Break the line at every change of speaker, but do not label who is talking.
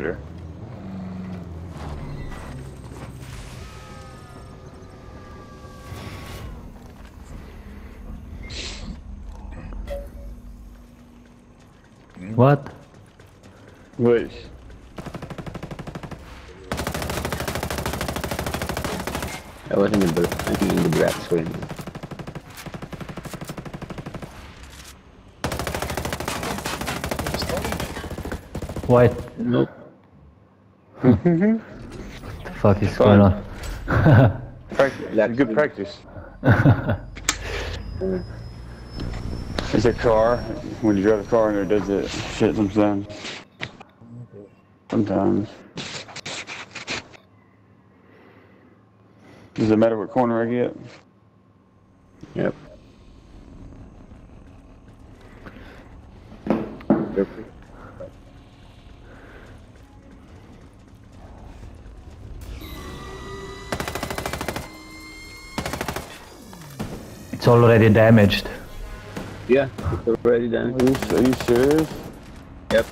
Sure.
What?
Which?
I wasn't in the, I mean, in the rat swing.
White?
Nope.
What the fuck is going on?
Practice. Good practice. It's a car. When you drive a car and it does that shit sometimes. Sometimes. Does it matter what corner I get?
Yep. Perfect.
It's already damaged.
Yeah, it's already damaged.
Are you, are you serious?
Yep.